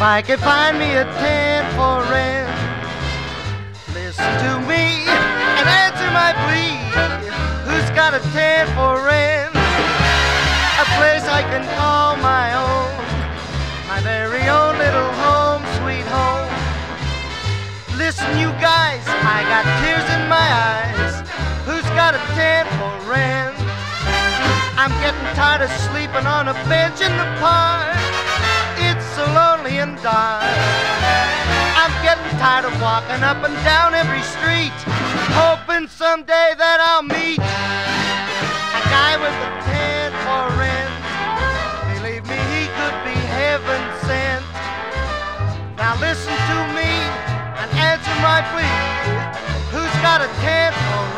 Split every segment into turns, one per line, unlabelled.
If I could find me a tent for rent, listen to me and answer my plea. Who's got a tent for rent? A place I can call my own, my very own little home, sweet home. Listen, you guys, I got tears in my eyes. Who's got a tent for rent? I'm getting tired of sleeping on a bench in the park. Dark. I'm getting tired of walking up and down every street, hoping someday that I'll meet a guy with a tent for rent. Believe me, he could be heaven sent. Now listen to me and answer my plea. Who's got a tent for rent?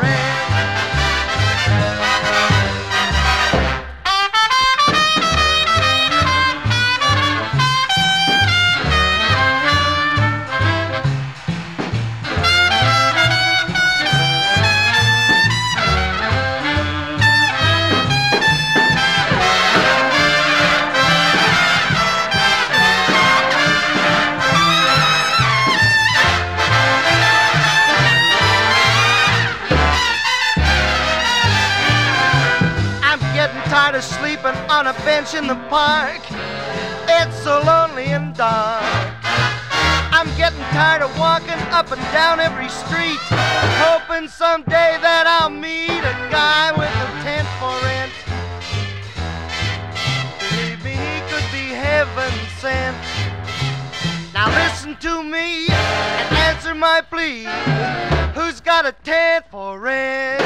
Tired of sleeping on a bench in the park. It's so lonely and dark. I'm getting tired of walking up and down every street, hoping someday that I'll meet a guy with a tent for rent. Me, he could be heaven sent. Now listen to me and answer my plea. Who's got a tent for rent?